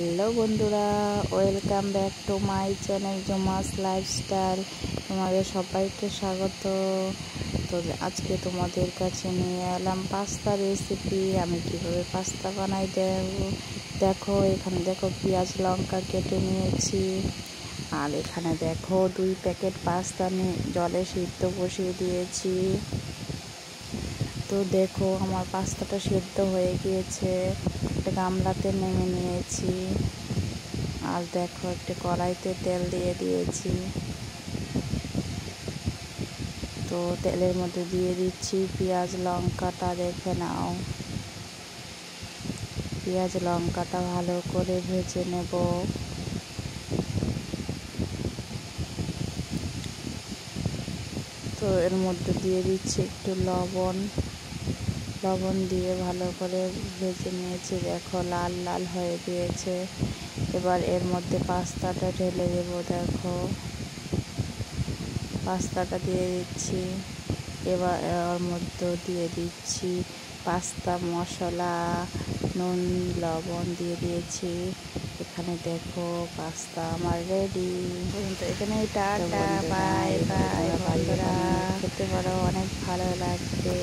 Hello বন্ধুরা, welcome back to my channel জোমাস lifestyle. তোমাদের সবাইকে স্বাগত। তো আজকে তোমাদের কাছে নিয়ে এলাম পাস্তা রেসিপি আমি কীভাবে পাস্তা বানাই দেখো, এখানে দেখো পেঁয়াজ, লঙ্কা কেটে নিয়েছি। আর এখানে দেখো দুই প্যাকেট পাস্তা নিয়ে জলে সিদ্ধ বসিয়ে দিয়েছি। তো দেখো আমার পাস্তাটা সেদ্ধ হয়ে গিয়েছে। একটা গামলাতে নেমে নিয়েছি। আর দেখো একটা কড়াইতে তেল দিয়ে দিয়েছি। তো তেলের মধ্যে দিয়ে দিচ্ছি পেঁয়াজ, লঙ্কাটা, দেখে নাও। পেঁয়াজ, লঙ্কাটা ভালো করে ভেজে নেব। তো এর মধ্যে দিয়ে দিচ্ছি একটু লবণ। লবণ দিয়ে ভালো করে ভেজে নিয়েছি। দেখো লাল লাল হয়ে গিয়েছে। এবার এর মধ্যে পাস্তাটা ঢেলে দেবো দেখো। পাস্তাটা দিয়ে দিচ্ছি। এবার ওর মধ্যে দিয়ে দিচ্ছি পাস্তা মশলা নুন লবণ দিয়ে দিয়েছি। এখানে দেখো পাস্তা আমার রেডি তো এখানে টাটা বাই বাই বন্ধুরা। খেতে পারো অনেক ভালো লাগবে।